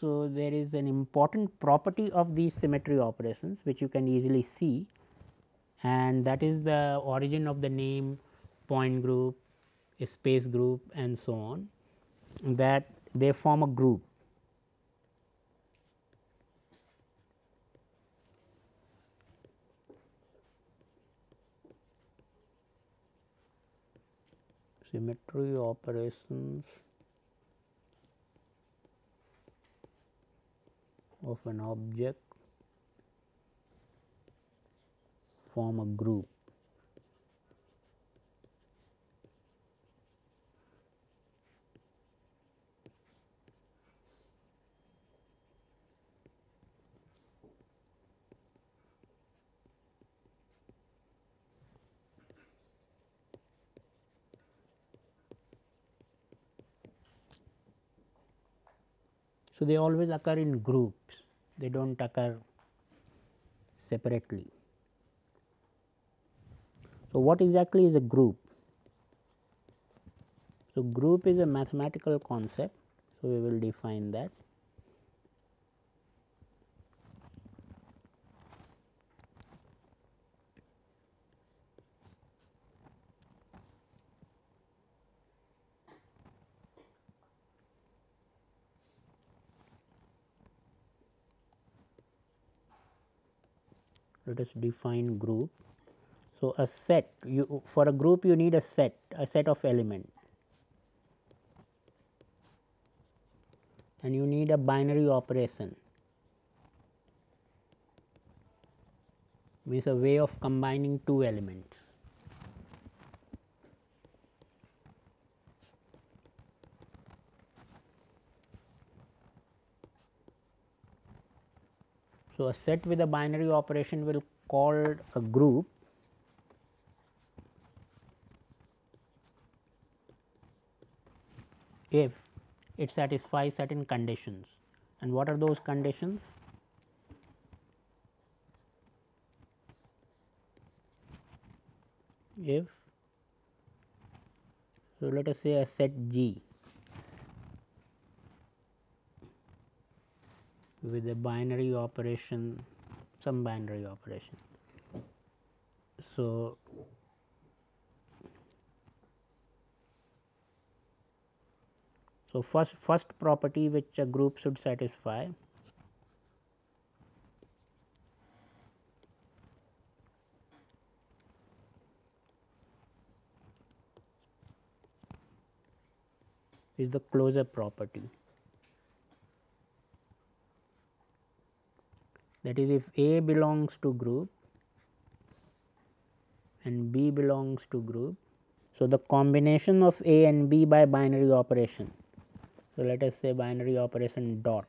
So, there is an important property of these symmetry operations which you can easily see and that is the origin of the name point group, space group and so on that they form a group. Symmetry operations of an object form a group. So, they always occur in groups, they do not occur separately. So, what exactly is a group? So, group is a mathematical concept. So, we will define that. Let us define group. So, a set you for a group you need a set a set of element and you need a binary operation means a way of combining two elements. So, a set with a binary operation will called a group if it satisfies certain conditions and what are those conditions? If so, let us say a set G with a binary operation some binary operation. So, so first first property which a group should satisfy is the closure property. That is if A belongs to group and B belongs to group. So, the combination of A and B by binary operation. So, let us say binary operation dot.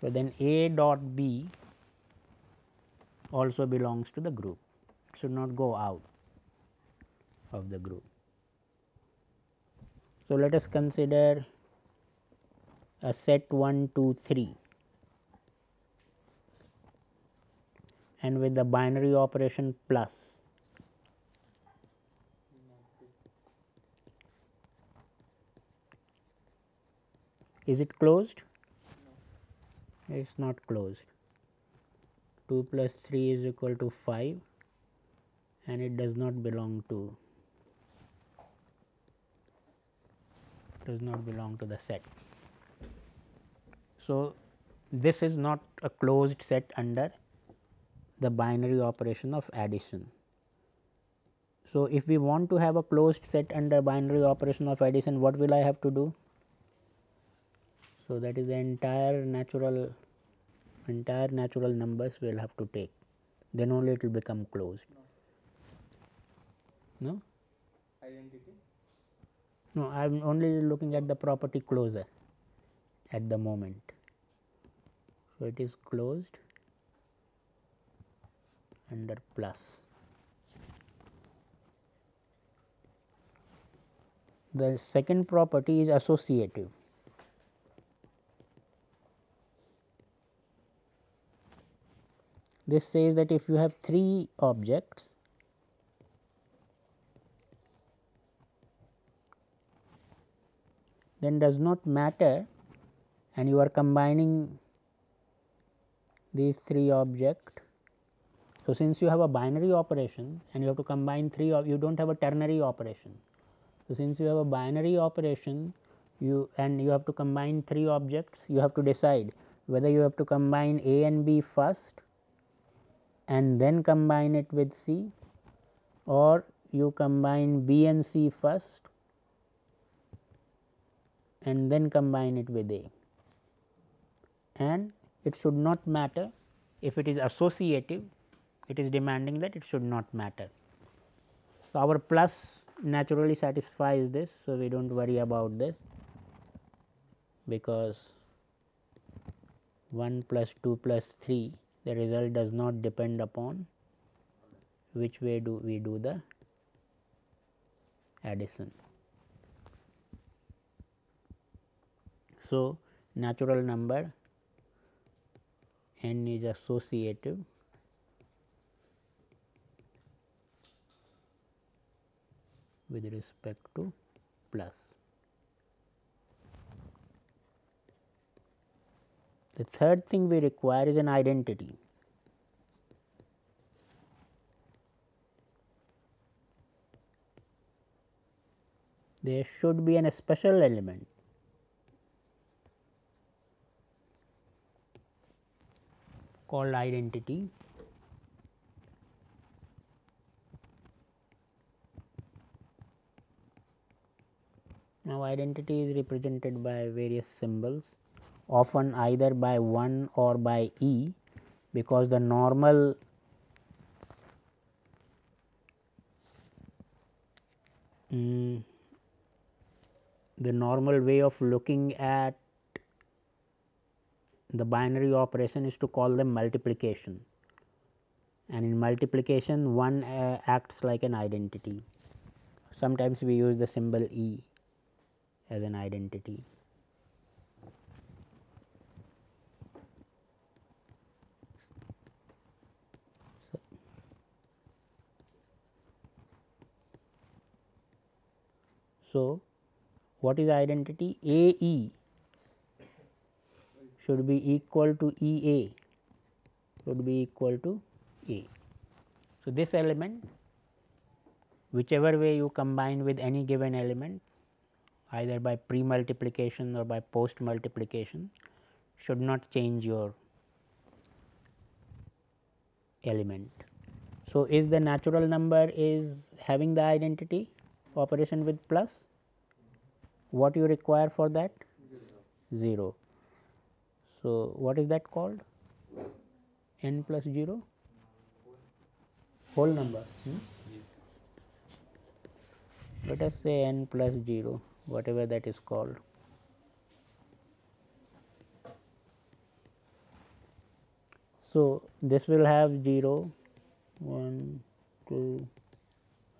So, then A dot B also belongs to the group, it should not go out of the group. So, let us consider a set 1, 2, 3 and with the binary operation plus. Is it closed? It is not closed. 2 plus 3 is equal to 5 and it does not belong to does not belong to the set. So, this is not a closed set under the binary operation of addition. So, if we want to have a closed set under binary operation of addition, what will I have to do? So, that is the entire natural entire natural numbers we will have to take, then only it will become closed. No? Identity? No, I am only looking at the property closure at the moment. So, it is closed under plus. The second property is associative. This says that if you have three objects then does not matter and you are combining these three objects. So, since you have a binary operation and you have to combine three you do not have a ternary operation. So, since you have a binary operation you and you have to combine three objects you have to decide whether you have to combine A and B first and then combine it with C or you combine B and C first and then combine it with A and it should not matter if it is associative it is demanding that it should not matter. So, our plus naturally satisfies this. So, we do not worry about this because 1 plus 2 plus 3 the result does not depend upon which way do we do the addition. So, natural number n is associative with respect to plus. The third thing we require is an identity. There should be an special element called identity. Now, identity is represented by various symbols often either by 1 or by E because the normal mm, the normal way of looking at the binary operation is to call them multiplication and in multiplication one uh, acts like an identity. Sometimes we use the symbol E as an identity. So, what is identity? A E should be equal to E A should be equal to A. So, this element whichever way you combine with any given element either by pre multiplication or by post multiplication should not change your element. So, is the natural number is having the identity operation with plus what you require for that 0. So, what is that called n plus 0 whole number hmm? let us say n plus 0 whatever that is called. So, this will have 0, 1, 2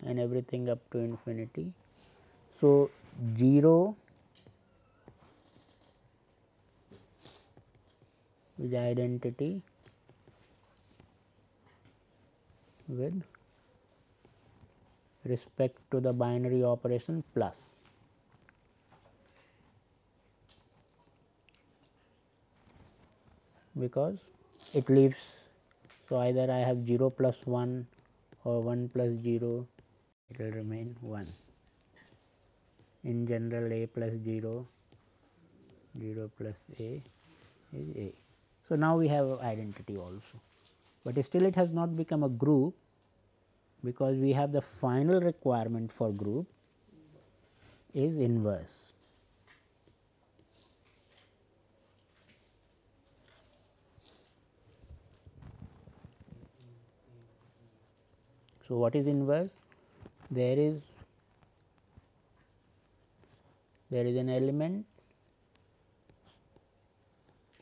and everything up to infinity. So, 0 is identity with respect to the binary operation plus. because it leaves so either I have 0 plus 1 or 1 plus 0 it will remain 1 in general a plus 0 0 plus a is a so now we have identity also but still it has not become a group because we have the final requirement for group is inverse. So, what is inverse? There is there is an element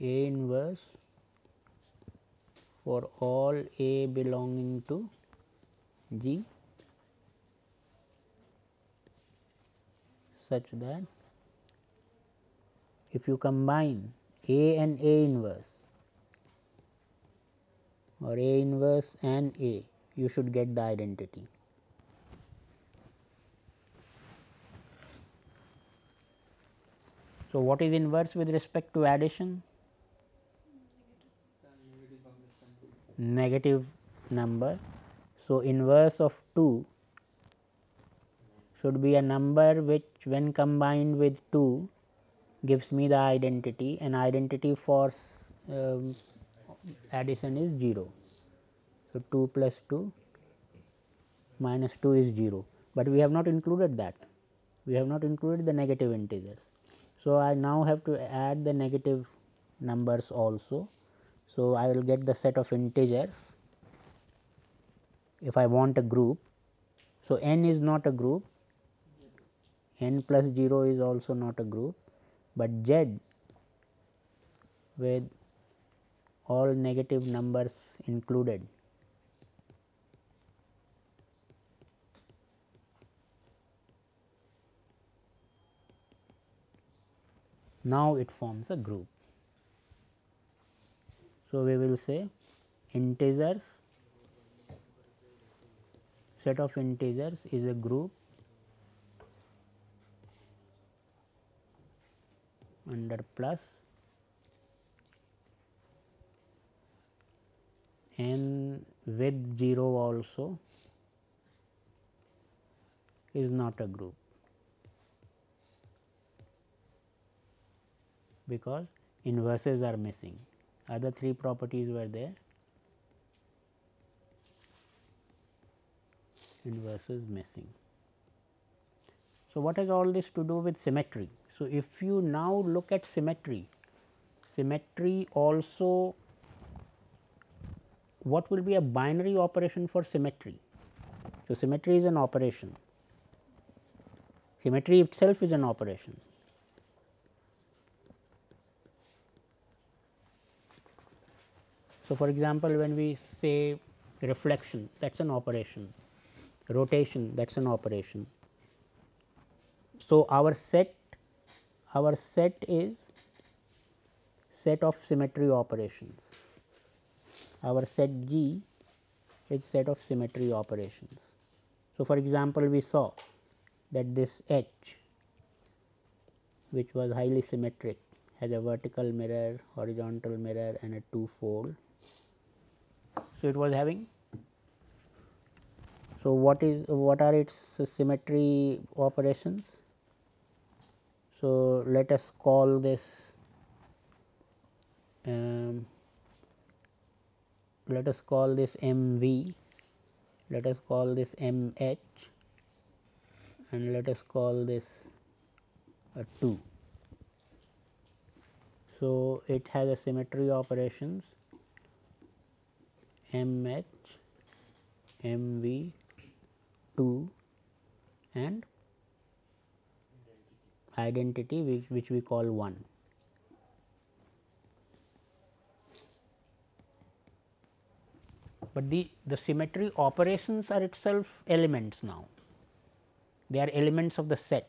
A inverse for all A belonging to G such that if you combine A and A inverse or A inverse and A you should get the identity. So, what is inverse with respect to addition? Negative number. So, inverse of 2 should be a number which when combined with 2 gives me the identity and identity for um, addition is 0. So, 2 plus 2 minus 2 is 0, but we have not included that we have not included the negative integers. So, I now have to add the negative numbers also. So, I will get the set of integers if I want a group. So, n is not a group, n plus 0 is also not a group, but z with all negative numbers included now it forms a group. So, we will say integers set of integers is a group under plus n with 0 also is not a group. because inverses are missing other three properties were there inverses missing. So, what has all this to do with symmetry? So, if you now look at symmetry, symmetry also what will be a binary operation for symmetry? So, symmetry is an operation, symmetry itself is an operation. So, for example, when we say reflection that is an operation, rotation that is an operation. So, our set our set is set of symmetry operations. Our set G is set of symmetry operations. So, for example, we saw that this H which was highly symmetric has a vertical mirror, horizontal mirror and a two fold so, it was having. So what is what are its symmetry operations? So let us call this um, let us call this mv let us call this mh and let us call this a 2 so it has a symmetry operations MH, MV 2 and identity which, which we call 1. But the, the symmetry operations are itself elements now, they are elements of the set.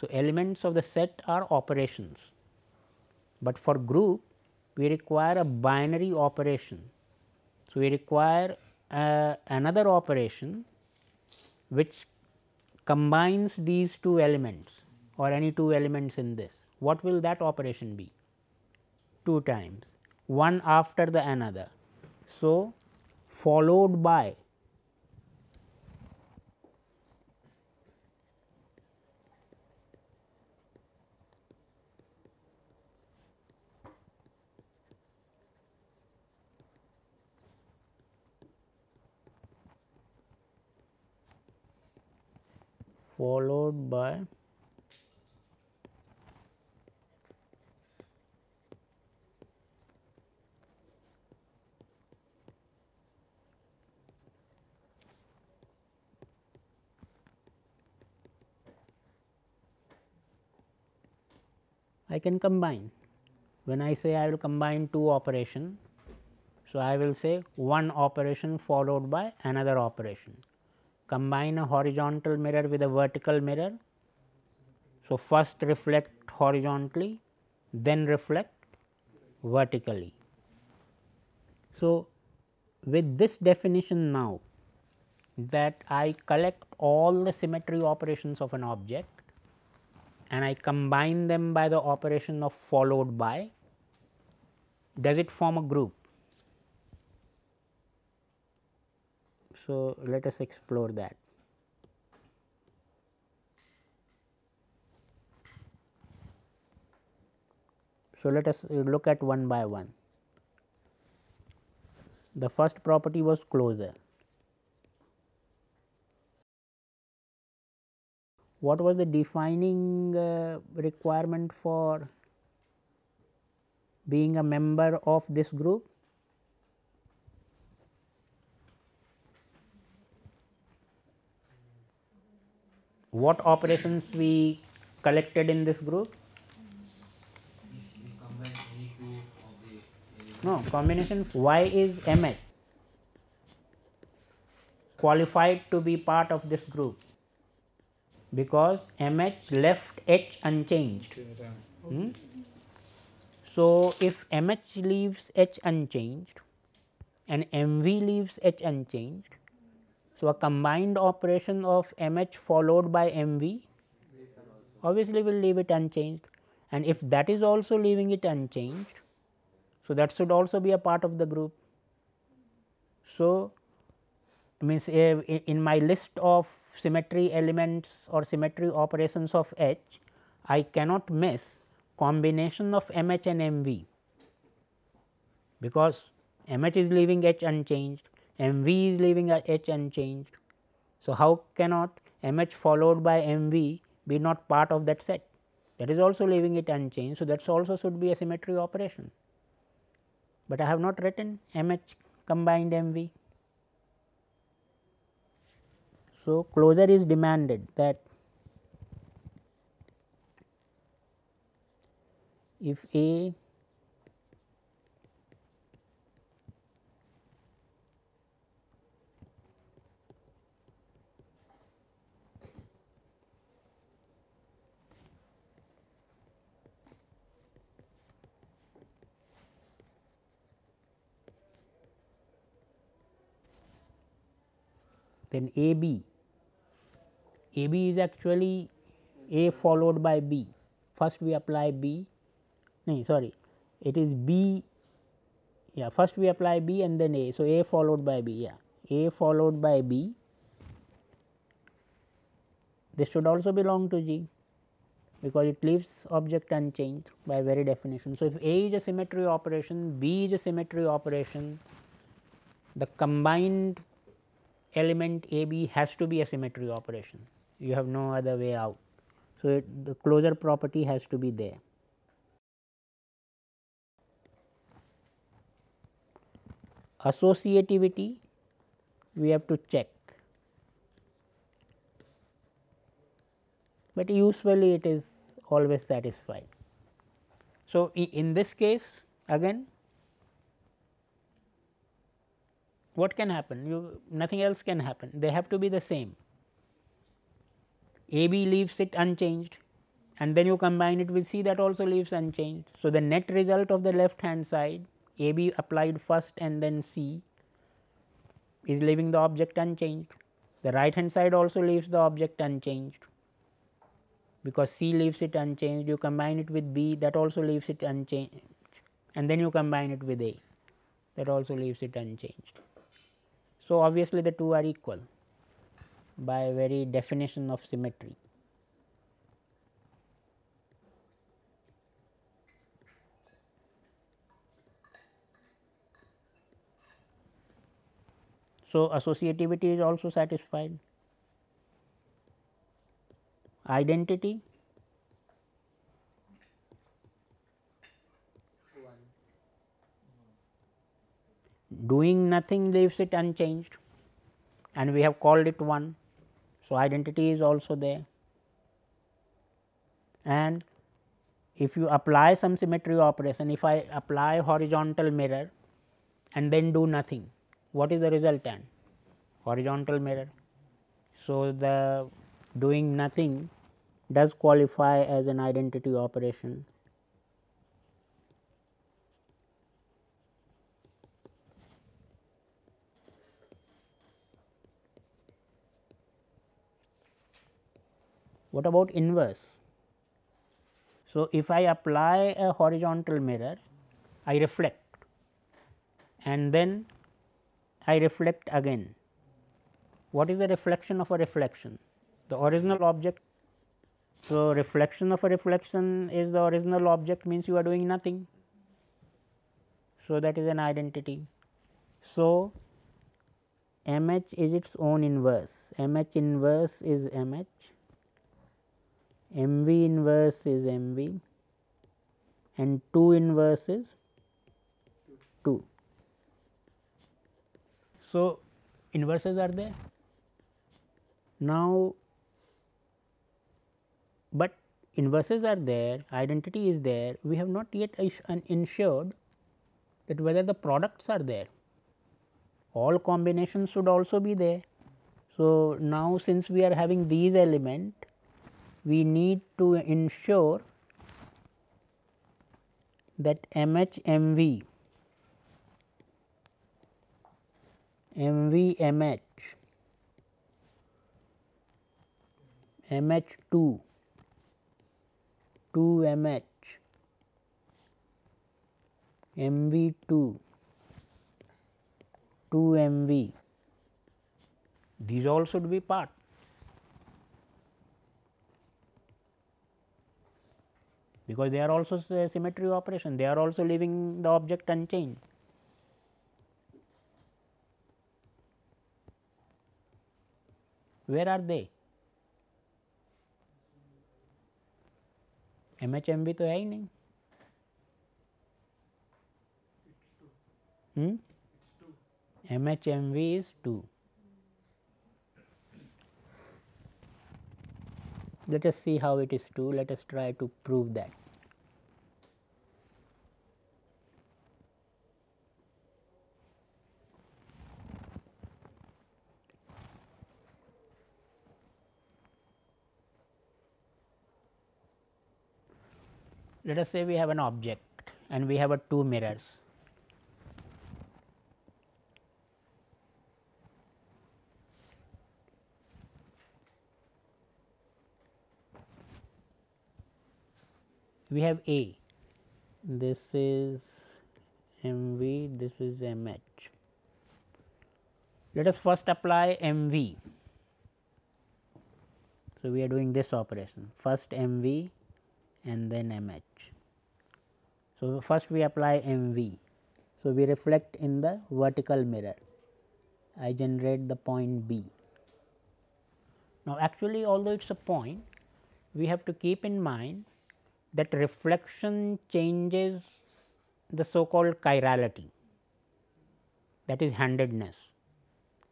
So, elements of the set are operations, but for group we require a binary operation so, we require uh, another operation which combines these two elements or any two elements in this. What will that operation be? 2 times, one after the another. So, followed by followed by I can combine. When I say I will combine two operation, so I will say one operation followed by another operation combine a horizontal mirror with a vertical mirror. So, first reflect horizontally, then reflect vertically. So, with this definition now that I collect all the symmetry operations of an object and I combine them by the operation of followed by, does it form a group? So, let us explore that. So, let us look at one by one. The first property was closure. What was the defining uh, requirement for being a member of this group? What operations we collected in this group? No, combination why is MH qualified to be part of this group? Because MH left H unchanged. Hmm? So, if MH leaves H unchanged and MV leaves H unchanged, so a combined operation of MH followed by MV obviously will leave it unchanged and if that is also leaving it unchanged, so that should also be a part of the group. So, means uh, in my list of symmetry elements or symmetry operations of H, I cannot miss combination of MH and MV, because MH is leaving H unchanged, MV is leaving H unchanged. So, how cannot MH followed by MV be not part of that set? That is also leaving it unchanged. So, that also should be a symmetry operation, but I have not written MH combined MV. So, closure is demanded that if A then AB, AB is actually A followed by B. First we apply B, no sorry, it is B, yeah first we apply B and then A. So, A followed by B, yeah A followed by B, this should also belong to G because it leaves object unchanged by very definition. So, if A is a symmetry operation, B is a symmetry operation, the combined element A B has to be a symmetry operation, you have no other way out. So, it, the closure property has to be there. Associativity we have to check, but usually it is always satisfied. So, in this case again what can happen? You nothing else can happen, they have to be the same. A B leaves it unchanged and then you combine it with C that also leaves unchanged. So, the net result of the left hand side A B applied first and then C is leaving the object unchanged. The right hand side also leaves the object unchanged because C leaves it unchanged you combine it with B that also leaves it unchanged and then you combine it with A that also leaves it unchanged. So, obviously, the two are equal by very definition of symmetry. So, associativity is also satisfied. Identity doing nothing leaves it unchanged and we have called it 1. So, identity is also there and if you apply some symmetry operation, if I apply horizontal mirror and then do nothing, what is the resultant? Horizontal mirror. So, the doing nothing does qualify as an identity operation What about inverse? So, if I apply a horizontal mirror, I reflect and then I reflect again. What is the reflection of a reflection? The original object. So, reflection of a reflection is the original object means you are doing nothing. So, that is an identity. So, MH is its own inverse, MH inverse is MH, MV inverse is MV and 2 inverse is 2. So, inverses are there. Now, but inverses are there, identity is there, we have not yet uh, ensured that whether the products are there all combinations should also be there. So, now since we are having these element we need to ensure that MH MV MV MH MH 2 2 MH MV 2 2 MV these all should be part. because they are also symmetry operation they are also leaving the object unchanged. Where are they? MHMV तो है ही नहीं हम्म MHMV is 2. Let us see how it is 2, let us try to prove that. Let us say we have an object and we have a two mirrors we have A, this is MV, this is MH. Let us first apply MV. So, we are doing this operation first MV and then MH. So, first we apply MV. So, we reflect in the vertical mirror. I generate the point B. Now, actually although it is a point, we have to keep in mind that reflection changes the so called chirality that is handedness.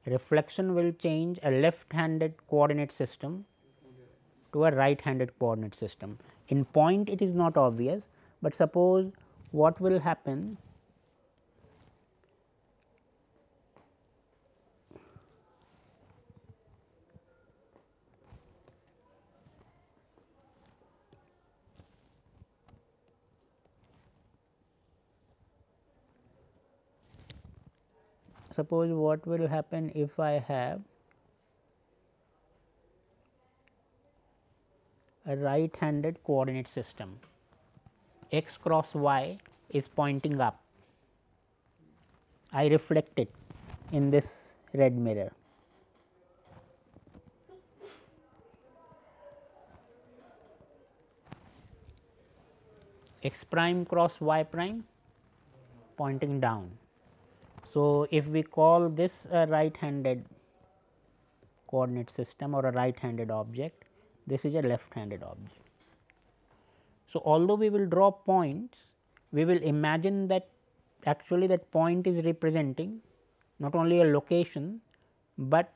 Reflection will change a left handed coordinate system to a right handed coordinate system. In point it is not obvious, but suppose what will happen suppose what will happen if I have a right handed coordinate system. X cross y is pointing up. I reflect it in this red mirror. X prime cross y prime pointing down so, if we call this a right handed coordinate system or a right handed object, this is a left handed object. So, although we will draw points, we will imagine that actually that point is representing not only a location, but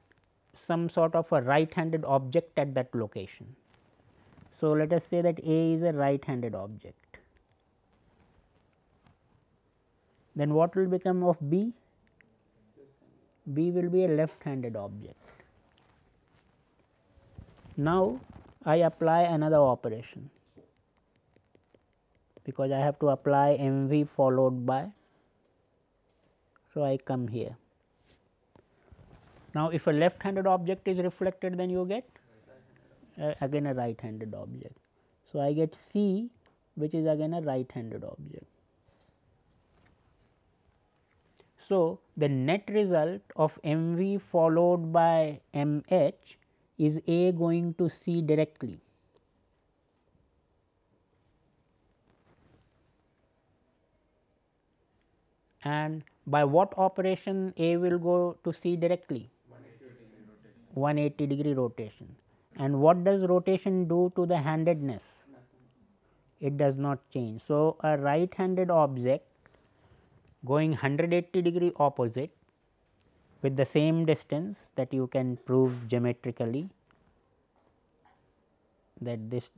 some sort of a right handed object at that location. So, let us say that A is a right handed object. Then what will become of B? B will be a left handed object. Now, I apply another operation because I have to apply MV followed by. So, I come here. Now, if a left handed object is reflected then you get uh, again a right handed object. So, I get C which is again a right handed object. So, the net result of m v followed by m h is A going to C directly. And by what operation A will go to C directly? 180 degree rotation. And what does rotation do to the handedness? It does not change. So, a right handed object going 180 degree opposite with the same distance that you can prove geometrically that this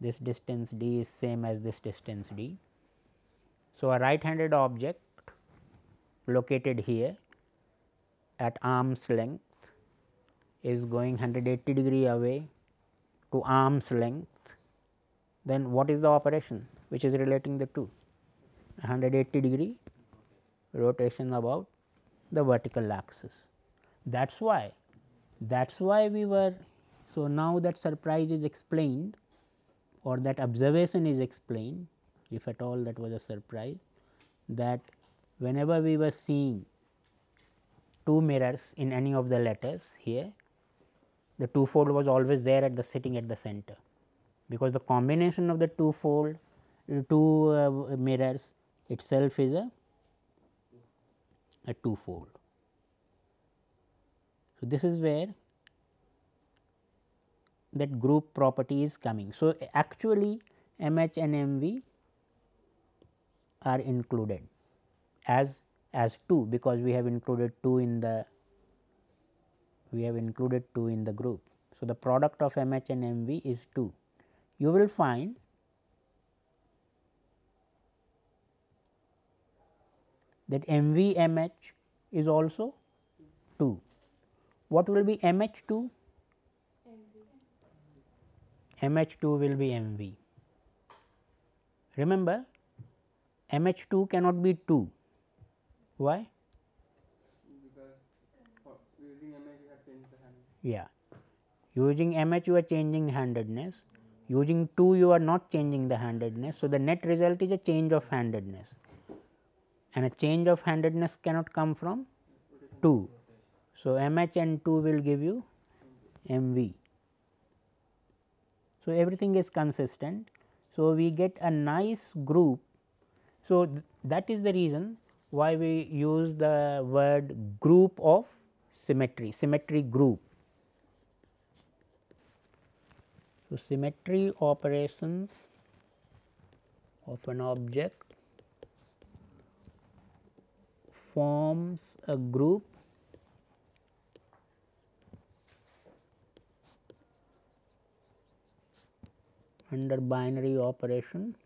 this distance d is same as this distance d. So, a right handed object located here at arm's length is going 180 degree away to arm's length, then what is the operation which is relating the two? 180 degree rotation about the vertical axis. That is why, that is why we were, so now that surprise is explained or that observation is explained, if at all that was a surprise, that whenever we were seeing two mirrors in any of the letters here, the two fold was always there at the sitting at the center, because the combination of the two fold two uh, mirrors itself is a, a two fold. So, this is where that group property is coming. So, actually MH and MV are included as as 2 because we have included 2 in the we have included 2 in the group. So, the product of MH and MV is 2. You will find that MV MH is also 2. What will be MH 2? MH 2 will be MV. Remember MH 2 cannot be 2. Why? Because using MH you have changed the hand. Yeah. Using MH you are changing handedness, using 2 you are not changing the handedness. So, the net result is a change of handedness and a change of handedness cannot come from 2. So, MH and 2 will give you MV. So, everything is consistent. So, we get a nice group. So, th that is the reason why we use the word group of symmetry, symmetry group. So, symmetry operations of an object forms a group under binary operation.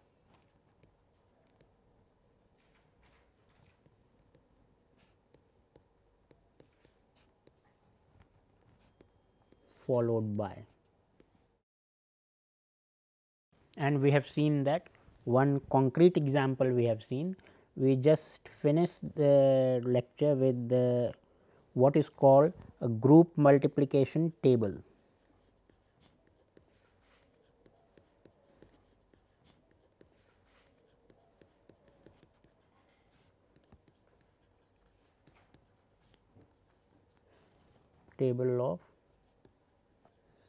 Followed by and we have seen that one concrete example we have seen we just finished the lecture with the what is called a group multiplication table. table of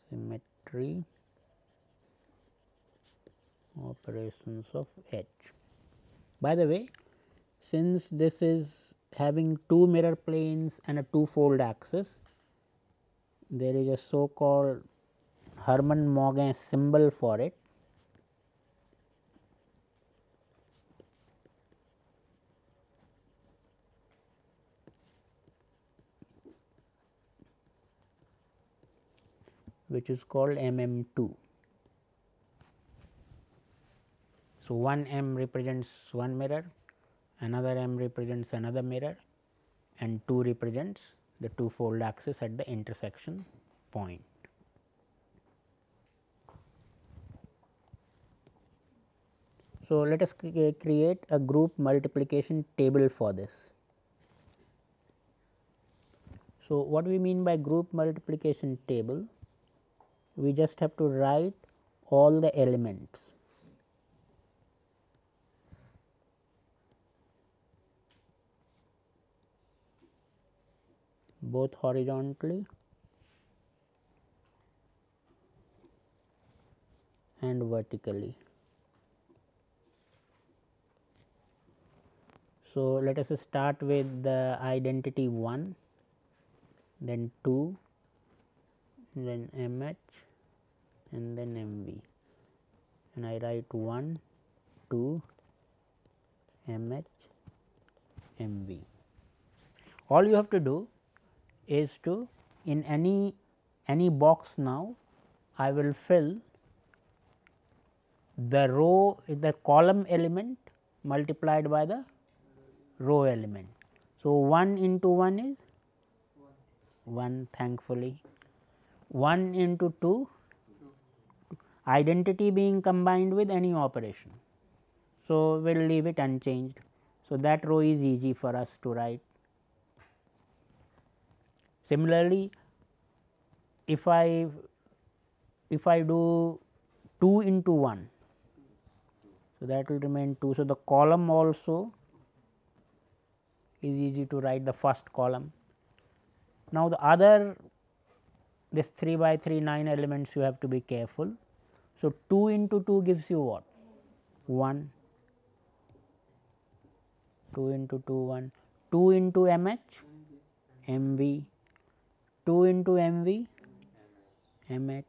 symmetry operations of H. By the way, since this is having two mirror planes and a two fold axis, there is a so called Hermann Mauguin symbol for it. which is called MM2. So, one M represents one mirror, another M represents another mirror and 2 represents the two fold axis at the intersection point. So, let us create a group multiplication table for this. So, what we mean by group multiplication table? we just have to write all the elements. Both horizontally and vertically. So, let us start with the identity 1, then 2, then MH and then MV and I write 1, 2, MH, MV. All you have to do is to in any any box now I will fill the row the column element multiplied by the row element. So, 1 into 1 is 1 thankfully, 1 into 2 identity being combined with any operation. So, we will leave it unchanged. So, that row is easy for us to write. Similarly, if I if I do 2 into 1, so that will remain 2. So, the column also is easy to write the first column. Now, the other this 3 by 3 9 elements you have to be careful. So, 2 into 2 gives you what 1 2 into 2 1 2 into mh mv 2 into mv mh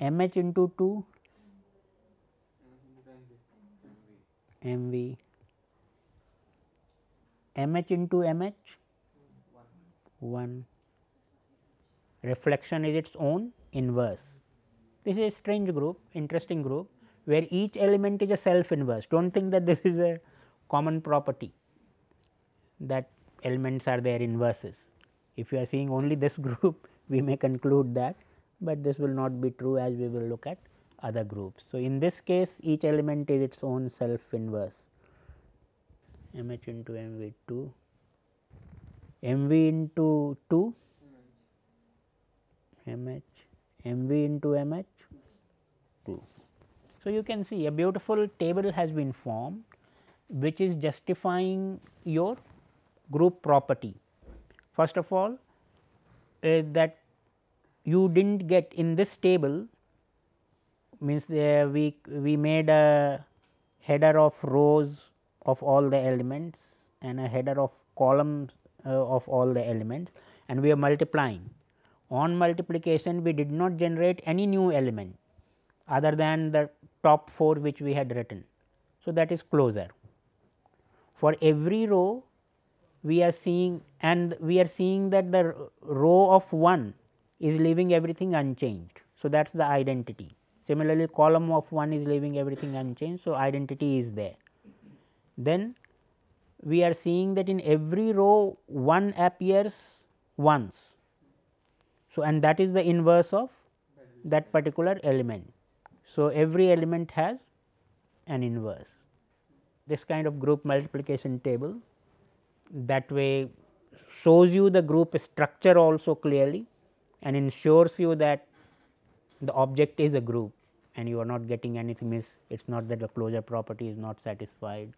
mh into 2 mv mh into mh 1 reflection is its own inverse. This is a strange group interesting group where each element is a self inverse do not think that this is a common property that elements are their inverses. If you are seeing only this group we may conclude that, but this will not be true as we will look at other groups. So, in this case each element is its own self inverse m h into m v 2 m v into 2 m h m v into m h 2. So, you can see a beautiful table has been formed which is justifying your group property. First of all uh, that you did not get in this table means uh, we, we made a header of rows of all the elements and a header of columns uh, of all the elements and we are multiplying. On multiplication we did not generate any new element other than the top 4 which we had written. So, that is closure. For every row we are seeing and we are seeing that the row of 1 is leaving everything unchanged. So, that is the identity. Similarly, column of 1 is leaving everything unchanged. So, identity is there. Then we are seeing that in every row 1 appears once. So, and that is the inverse of that particular element. So, every element has an inverse. This kind of group multiplication table that way shows you the group structure also clearly and ensures you that the object is a group and you are not getting anything means it is not that the closure property is not satisfied